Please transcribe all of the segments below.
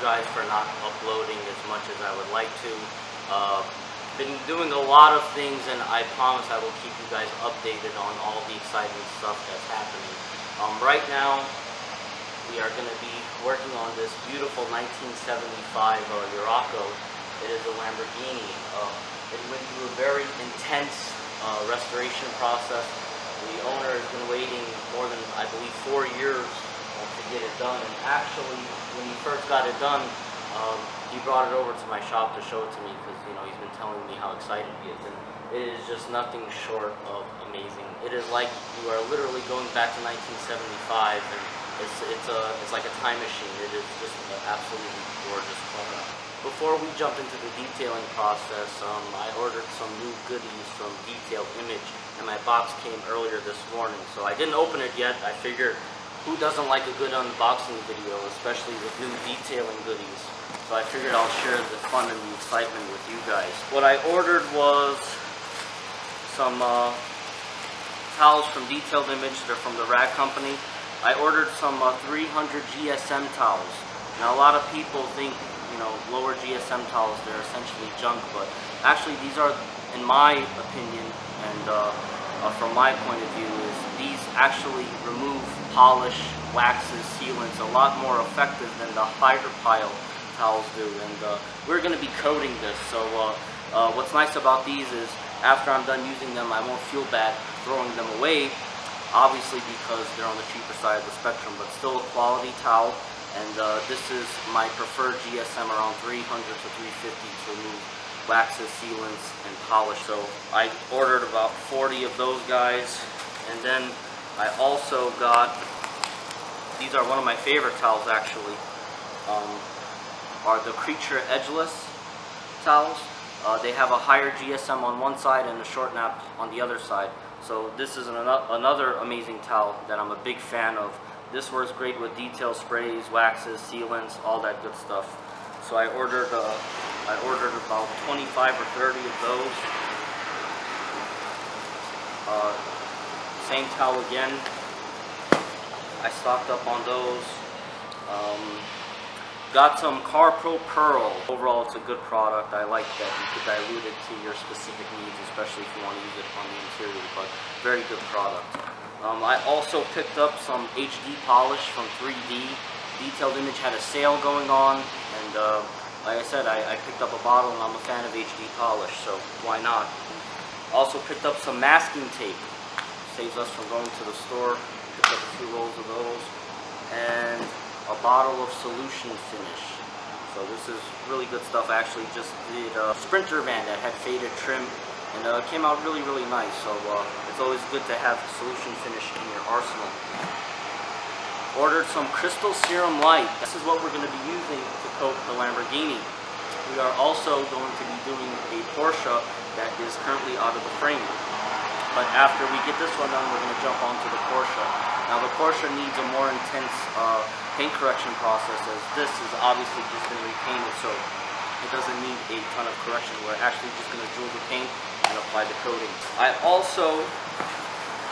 apologize for not uploading as much as I would like to. Uh, been doing a lot of things and I promise I will keep you guys updated on all the exciting stuff that's happening. Um, right now, we are going to be working on this beautiful 1975 uh, Urraco. It is a Lamborghini. Uh, it went through a very intense uh, restoration process. The owner has been waiting more than, I believe, four years get it done. And actually, when he first got it done, um, he brought it over to my shop to show it to me because, you know, he's been telling me how excited he is. And it is just nothing short of amazing. It is like you are literally going back to 1975 and it's, it's, a, it's like a time machine. It is just an absolutely gorgeous. Before we jump into the detailing process, um, I ordered some new goodies from Detailed Image, and my box came earlier this morning. So I didn't open it yet. I figured, who doesn't like a good unboxing video, especially with new detailing goodies? So I figured I'll share the fun and the excitement with you guys. What I ordered was some uh, towels from Detailed Image. They're from the Rag Company. I ordered some uh, 300 GSM towels. Now a lot of people think, you know, lower GSM towels, they're essentially junk, but actually these are, in my opinion, and uh, uh, from my point of view, is these actually remove polish, waxes, sealants a lot more effective than the higher pile towels do. And uh, we're going to be coating this, so uh, uh, what's nice about these is after I'm done using them, I won't feel bad throwing them away obviously because they're on the cheaper side of the spectrum, but still a quality towel. And uh, this is my preferred GSM around 300 to 350 to remove waxes, sealants, and polish. So I ordered about 40 of those guys. And then I also got, these are one of my favorite towels actually, um, are the Creature Edgeless towels. Uh, they have a higher GSM on one side and a short nap on the other side. So this is an, another amazing towel that I'm a big fan of. This works great with detail sprays, waxes, sealants, all that good stuff. So I ordered uh, I ordered about 25 or 30 of those. Uh, same towel again. I stocked up on those. Um, Got some CarPro Pearl. Overall, it's a good product. I like that you could dilute it to your specific needs, especially if you want to use it on the interior, but very good product. Um, I also picked up some HD polish from 3D. Detailed Image had a sale going on, and uh, like I said, I, I, picked up a bottle, and I'm a fan of HD polish, so why not? Also picked up some masking tape. Saves us from going to the store. Picked up a few rolls of those. And a bottle of solution finish. So this is really good stuff. I actually just did a Sprinter van that had faded trim and uh, came out really, really nice. So uh, it's always good to have solution finish in your arsenal. Ordered some Crystal Serum Light. This is what we're going to be using to coat the Lamborghini. We are also going to be doing a Porsche that is currently out of the frame. But after we get this one done, we're going to jump onto the Porsche. Now the Porsche needs a more intense uh, paint correction process as this is obviously just going to been repainted so it doesn't need a ton of correction. We're actually just going to drill the paint and apply the coating. I also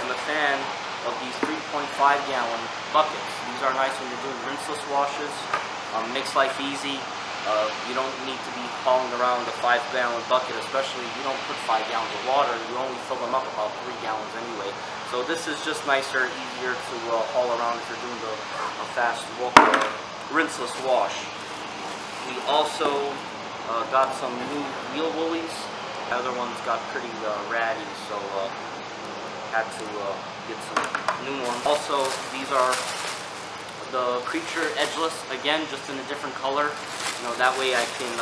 am a fan of these 3.5 gallon buckets. These are nice when you're doing rinseless washes, um, makes life easy. Uh, you don't need to be hauling around a five gallon bucket, especially you don't put five gallons of water, you only fill them up about three gallons anyway. So this is just nicer, easier to uh, haul around if you're doing the fast walk, uh, rinseless wash. We also uh, got some new wheel woolies. The other ones got pretty uh, ratty, so had to uh, get some new ones. Also, these are the Creature Edgeless, again, just in a different color. You know, that way I can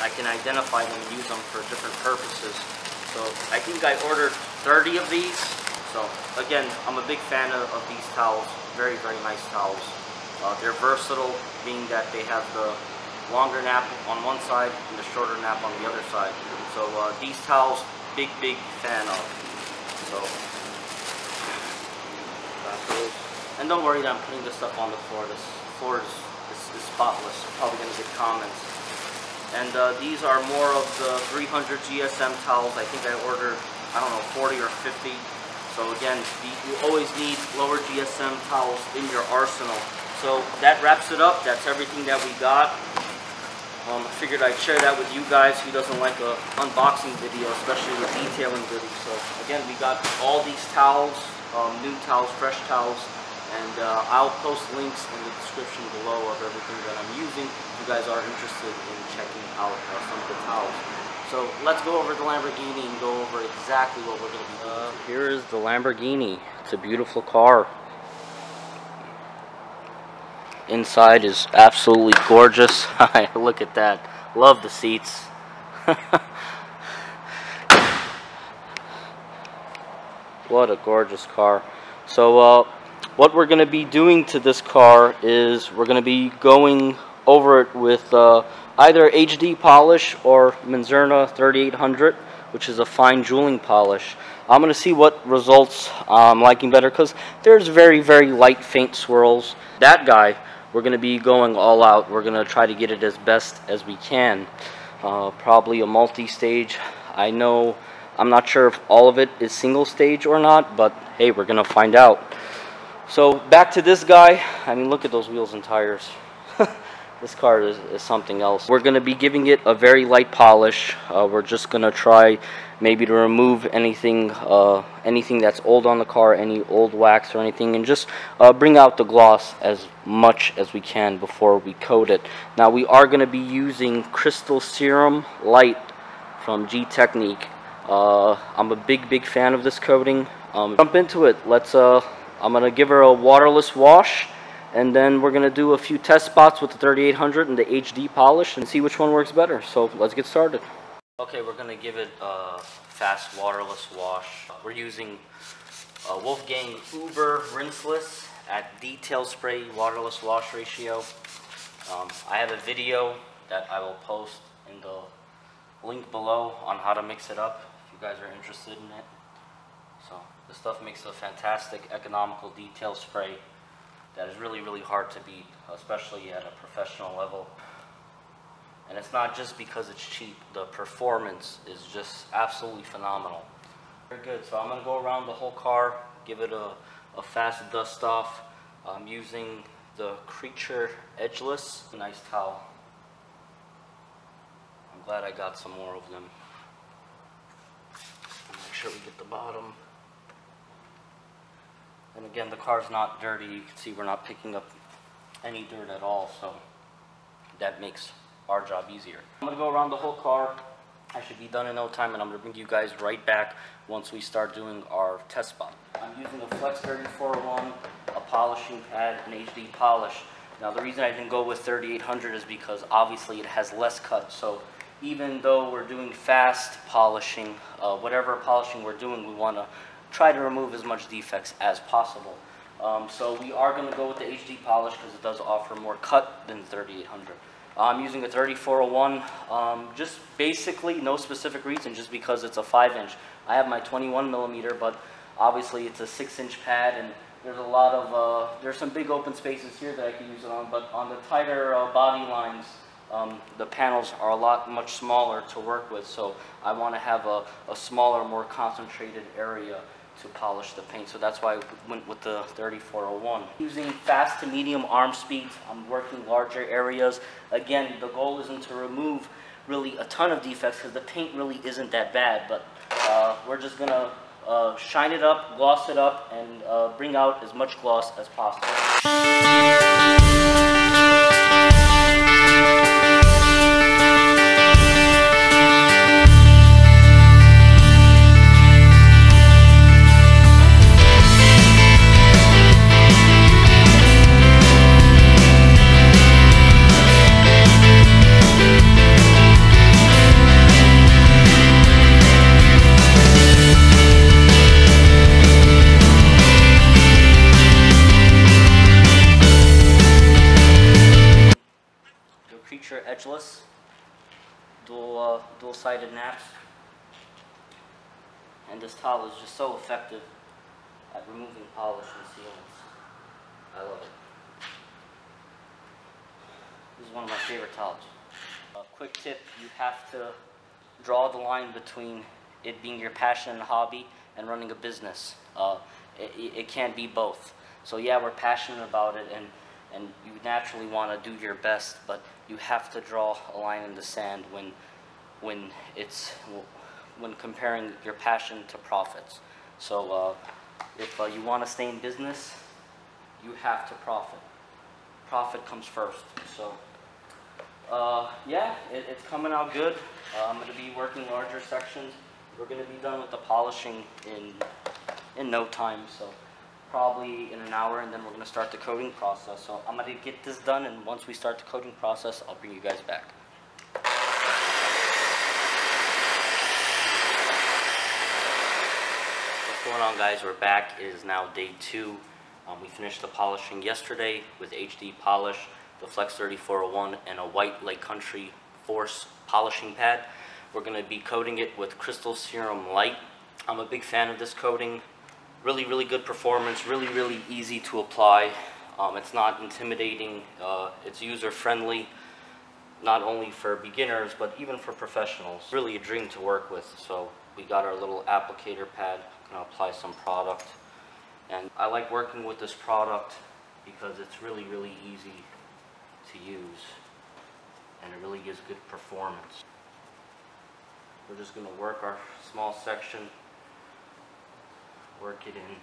I can identify them and use them for different purposes. So I think I ordered 30 of these. So again, I'm a big fan of, of these towels. Very, very nice towels. Uh, they're versatile, being that they have the longer nap on one side and the shorter nap on the other side. So uh, these towels, big, big fan of. So, and don't worry that I'm putting this stuff on the floor. This floor is, is, is spotless. Probably going to get comments. And uh, these are more of the 300 GSM towels. I think I ordered, I don't know, 40 or 50. So again, you always need lower GSM towels in your arsenal. So so that wraps it up. That's everything that we got. Um, I figured I'd share that with you guys who doesn't like a unboxing video, especially the detailing video. So again, we got all these towels, um, new towels, fresh towels, and uh, I'll post links in the description below of everything that I'm using if you guys are interested in checking out uh, some of the towels. So let's go over the Lamborghini and go over exactly what we're going to be doing. Uh, here is the Lamborghini. It's a beautiful car. Inside is absolutely gorgeous. Look at that. Love the seats. what a gorgeous car. So uh, what we're going to be doing to this car is we're going to be going over it with uh, either HD polish or Menzerna 3800 which is a fine jeweling polish. I'm going to see what results I'm liking better because there's very very light faint swirls. That guy we're going to be going all out. We're going to try to get it as best as we can. Uh, probably a multi-stage. I know I'm not sure if all of it is single stage or not, but hey, we're going to find out. So back to this guy. I mean, look at those wheels and tires. This car is, is, something else. We're going to be giving it a very light polish. Uh, we're just going to try maybe to remove anything uh, anything that's old on the car, any old wax or anything, and just uh, bring out the gloss as much as we can before we coat it. Now we are going to be using Crystal Serum Light from Gtechniq. Uh, I'm a big, big fan of this coating. Um, jump into it. Let's. Uh, I'm going to give her a waterless wash and then we're going to do a few test spots with the 3800 and the HD polish and see which one works better. So let's get started. Okay, we're going to give it a fast waterless wash. We're using uh, Wolfgang Uber Rinseless at detail spray waterless wash ratio. Um, I have a video that I will post in the link below on how to mix it up if you guys are interested in it. So this stuff makes a fantastic economical detail spray that is really, really hard to beat, especially at a professional level. And it's not just because it's cheap, the performance is just absolutely phenomenal. Very good, so I'm gonna go around the whole car, give it a, a fast dust off. I'm using the Creature Edgeless, nice towel. I'm glad I got some more of them. Make sure we get the bottom. And again, the car's not dirty. You can see we're not picking up any dirt at all, so that makes our job easier. I'm gonna go around the whole car. I should be done in no time, and I'm gonna bring you guys right back once we start doing our test spot. I'm using a Flex 3401, a polishing pad, an HD polish. Now the reason I didn't go with 3800 is because obviously it has less cut, so even though we're doing fast polishing, uh, whatever polishing we're doing, we wanna try to remove as much defects as possible. Um, so we are going to go with the HD polish because it does offer more cut than 3800. I'm using a 3401, um, just basically no specific reason, just because it's a 5 inch. I have my 21 millimeter, but obviously it's a 6 inch pad and there's a lot of, uh, there's some big open spaces here that I can use it on, but on the tighter uh, body lines, um, the panels are a lot much smaller to work with, so I want to have a, a smaller, more concentrated area to polish the paint. So that's why I went with the 3401. Using fast to medium arm speeds, I'm working larger areas. Again, the goal isn't to remove really a ton of defects because the paint really isn't that bad, but uh, we're just gonna uh, shine it up, gloss it up, and uh, bring out as much gloss as possible. Is just so effective at removing polish and sealants. I love it. This is one of my favorite towels. A quick tip, you have to draw the line between it being your passion and hobby and running a business. Uh, it, it can't be both. So yeah, we're passionate about it and and you naturally want to do your best, but you have to draw a line in the sand when, when it's, when comparing your passion to profits. So uh, if uh, you want to stay in business, you have to profit. Profit comes first. So uh, yeah, it, it's coming out good. Uh, I'm going to be working larger sections. We're going to be done with the polishing in in no time. So probably in an hour, and then we're going to start the coating process. So I'm going to get this done, and once we start the coating process, I'll bring you guys back. What's going on, guys? We're back. It is now day two. Um, we finished the polishing yesterday with HD Polish, the Flex 3401, and a white Lake Country Force polishing pad. We're going to be coating it with Crystal Serum Light. I'm a big fan of this coating really, really good performance, really, really easy to apply. Um, it's not intimidating, uh, it's user friendly, not only for beginners, but even for professionals. Really a dream to work with. So we got our little applicator pad, gonna apply some product. And I like working with this product because it's really, really easy to use and it really gives good performance. We're just gonna work our small section work it in.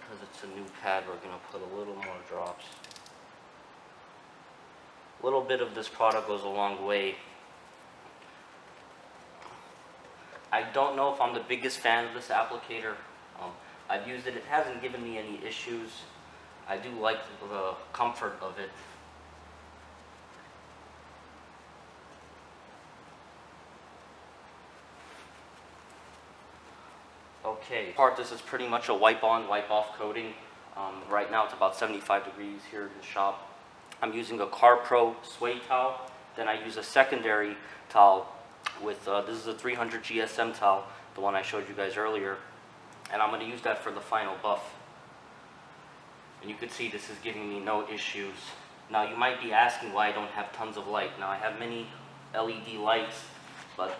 Because it's a new pad, we're going to put a little more drops. A little bit of this product goes a long way. I don't know if I'm the biggest fan of this applicator. Um, I've used it, it hasn't given me any issues. I do like the comfort of it. Okay, part this is pretty much a wipe on, wipe off coating. Um, right now it's about 75 degrees here in the shop. I'm using a CarPro suede towel. Then I use a secondary towel with, uh, this is a 300 GSM towel, the one I showed you guys earlier. And I'm gonna use that for the final buff. And you can see this is giving me no issues. Now you might be asking why I don't have tons of light. Now I have many LED lights, but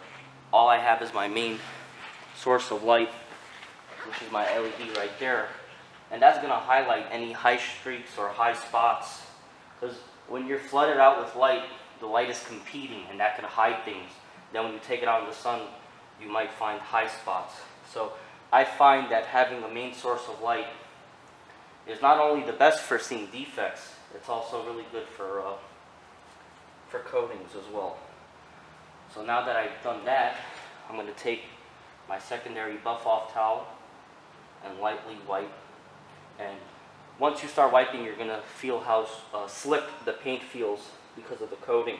all I have is my main source of light which is my LED right there. And that's going to highlight any high streaks or high spots. Because when you're flooded out with light, the light is competing and that can hide things. Then when you take it out in the sun, you might find high spots. So I find that having a main source of light is not only the best for seeing defects, it's also really good for, uh, for coatings as well. So now that I've done that, I'm going to take my secondary buff off towel and lightly wipe. And once you start wiping, you're gonna feel how uh, slick the paint feels because of the coating.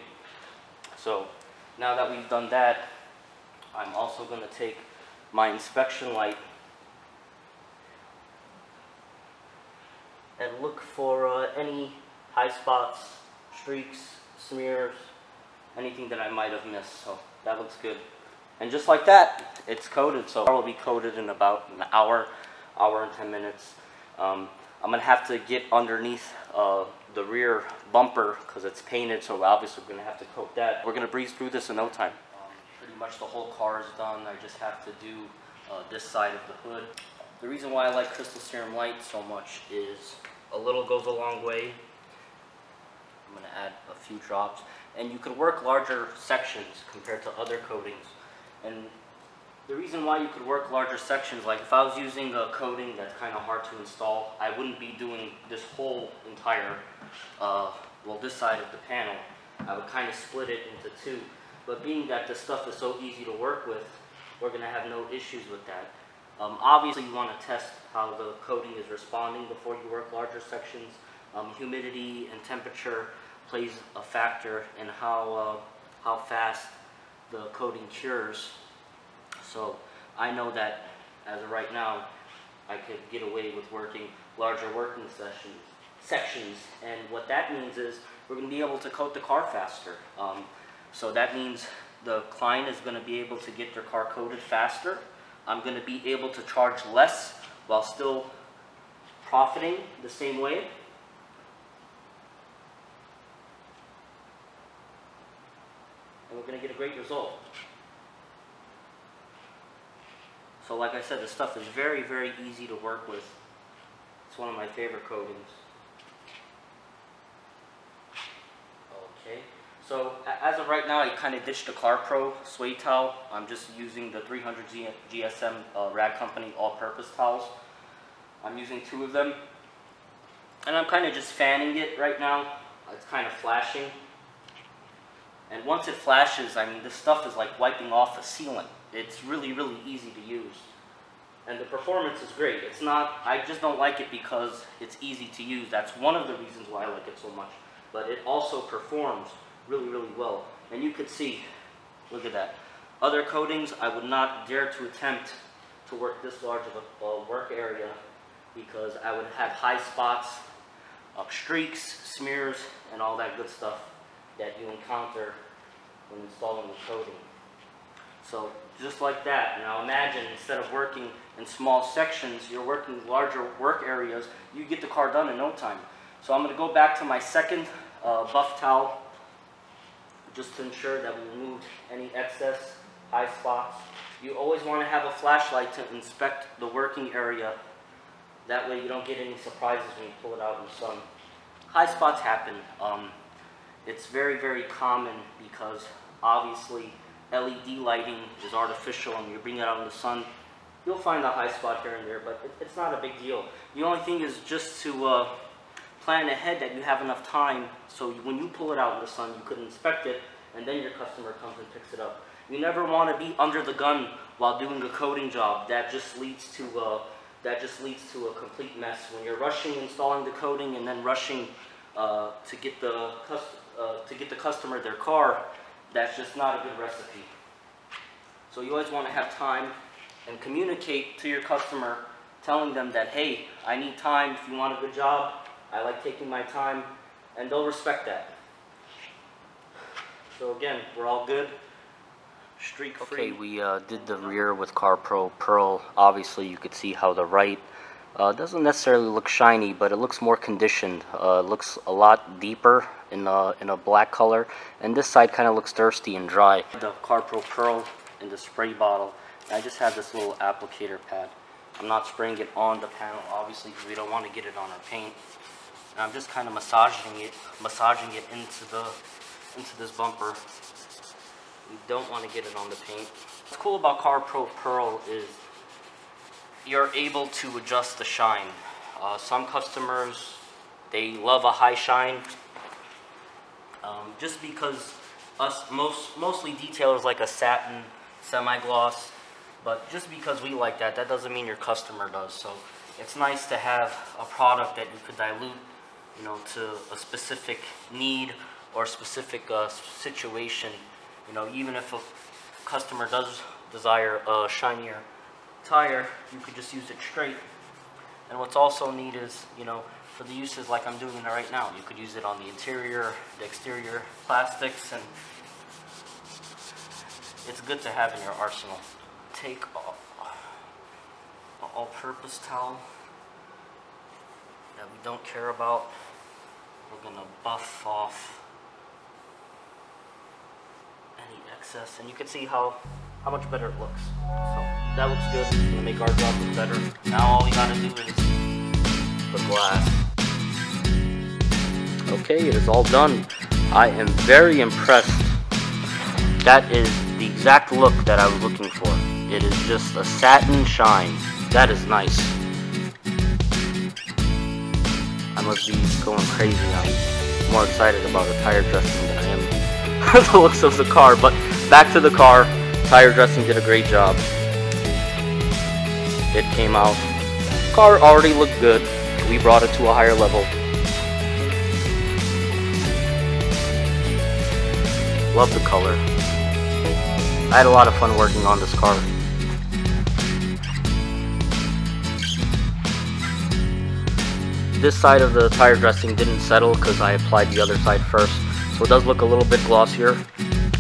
So now that we've done that, I'm also gonna take my inspection light and look for uh, any high spots, streaks, smears, anything that I might have missed. So that looks good. And just like that, it's coated. So it will be coated in about an hour hour and 10 minutes. Um, I'm going to have to get underneath uh, the rear bumper because it's painted, so obviously we're going to have to coat that. We're going to breeze through this in no time. Um, pretty much the whole car is done. I just have to do uh, this side of the hood. The reason why I like Crystal Serum Light so much is a little goes a long way. I'm to add a few drops. And you can work larger sections compared to other coatings. And the reason why you could work larger sections, like if I was using a coating that's kind of hard to install, I wouldn't be doing this whole entire, uh, well this side of the panel. I would kind of split it into two. But being that this stuff is so easy to work with, we're going to have no issues with that. Um, obviously you want to test how the coating is responding before you work larger sections. Um, humidity and temperature plays a factor in how, uh, how fast the coating cures so I know that as of right now, I could get away with working larger working sessions, sections. And what that means is we're going to be able to coat the car faster. Um, so that means the client is going to be able to get their car coated faster. I'm going to be able to charge less while still profiting the same way. And we're going to get a great result. So like I said, the stuff is very, very easy to work with. It's one of my favorite coatings. Okay, so as of right now, I kind of ditched the CarPro suede towel. I'm just using the 300 G- GSM uh, Rag Company all-purpose towels. I'm using two of them. And I'm kind of just fanning it right now. It's kind of flashing. And once it flashes, I mean, this stuff is like wiping off a sealant. It's really, really easy to use. And the performance is great. It's not, I just don't like it because it's easy to use. That's one of the reasons why I like it so much. But it also performs really, really well. And you could see, look at that. Other coatings, I would not dare to attempt to work this large of a uh, work area because I would have high spots, streaks, smears, and all that good stuff that you encounter when installing the coating. So just like that, now imagine instead of working in small sections, you're working larger work areas, you get the car done in no time. So I'm going to go back to my second uh, buff towel just to ensure that we remove any excess high spots. You always want to have a flashlight to inspect the working area. That way you don't get any surprises when you pull it out in the sun. High spots happen. Um, it's very, very common because obviously LED lighting is artificial and you bring it out in the sun, you'll find a high spot here and there, but it, it's not a big deal. The only thing is just to uh, plan ahead that you have enough time so when you pull it out in the sun, you could inspect it and then your customer comes and picks it up. You never want to be under the gun while doing a coating job. That just leads to uh, that just leads to a complete mess. When you're rushing installing the coating and then rushing uh, to get the uh, to get the customer their car, that's just not a good recipe. So you always want to have time and communicate to your customer, telling them that hey, I need time. If you want a good job, I like taking my time, and they'll respect that. So again, we're all good. Streak free. Okay, we uh, did the rear with CarPro Pearl. Obviously, you could see how the right uh, doesn't necessarily look shiny, but it looks more conditioned. Uh, looks a lot deeper in a, in a black color, and this side kind of looks thirsty and dry. The CarPro Pearl in the spray bottle. I just have this little applicator pad. I'm not spraying it on the panel, obviously, because we don't want to get it on our paint. And I'm just kind of massaging it, massaging it into the into this bumper. We don't want to get it on the paint. What's cool about CarPro Pearl is you're able to adjust the shine. Uh, some customers, they love a high shine. Um, just because us, most, mostly detailers like a satin semi-gloss, but just because we like that, that doesn't mean your customer does. So it's nice to have a product that you could dilute, you know, to a specific need or specific uh, situation. You know, even if a customer does desire a shinier tire, you could just use it straight. And what's also neat is, you know, for the uses like I'm doing it right now, you could use it on the interior, the exterior plastics, and it's good to have in your arsenal. Take an all-purpose towel that we don't care about. We're gonna buff off any excess, and you can see how how much better it looks. So that looks good. It's gonna make our job look better. Now all we gotta do is the glass. Okay, it is all done. I am very impressed. That is the exact look that I was looking for. It is just a satin shine. That is nice. I must be going crazy. I'm more excited about the tire dressing than I am for the looks of the car. But back to the car. Tire dressing did a great job. It came out. Car already looked good. We brought it to a higher level. Love the color. I had a lot of fun working on this car. This side of the tire dressing didn't settle because I applied the other side first. So it does look a little bit glossier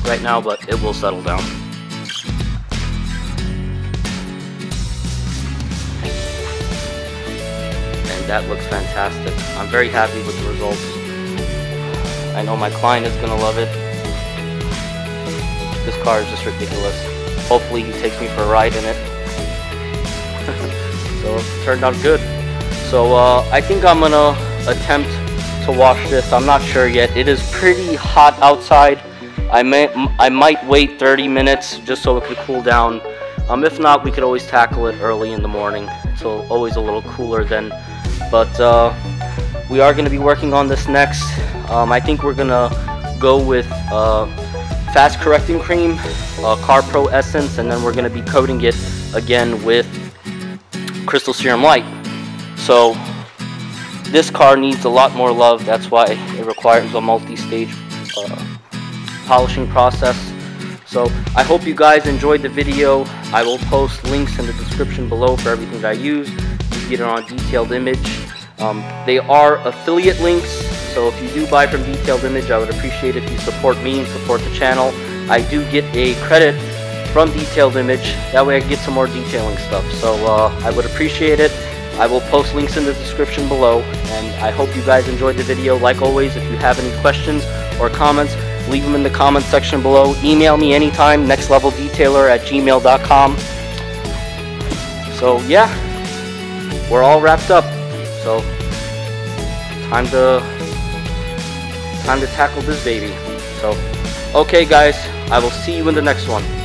right now, but it will settle down. That looks fantastic. I'm very happy with the results. I know my client is going to love it. This car is just ridiculous. Hopefully he takes me for a ride in it. so it turned out good. So uh, I think I'm gonna attempt to wash this. I'm not sure yet. It is pretty hot outside. I may I might wait 30 minutes just so it could cool down. Um, if not, we could always tackle it early in the morning. It's always a little cooler then. But uh, we are going to be working on this next. Um, I think we're going to go with uh, fast correcting cream, uh, Car Pro Essence, and then we're going to be coating it again with Crystal Serum Light. So this car needs a lot more love. That's why it requires a multi-stage uh, polishing process. So I hope you guys enjoyed the video. I will post links in the description below for everything that I use. You get it on Detailed Image. Um, they are affiliate links, so if you do buy from Detailed Image, I would appreciate if you support me and support the channel. I do get a credit from Detailed Image. That way I get some more detailing stuff. So uh, I would appreciate it. I will post links in the description below, and I hope you guys enjoyed the video. Like always, if you have any questions or comments, leave them in the comment section below. Email me anytime, nextleveldetailer at gmail.com. So yeah, we're all wrapped up. So time to time to tackle this baby. So okay guys, I will see you in the next one.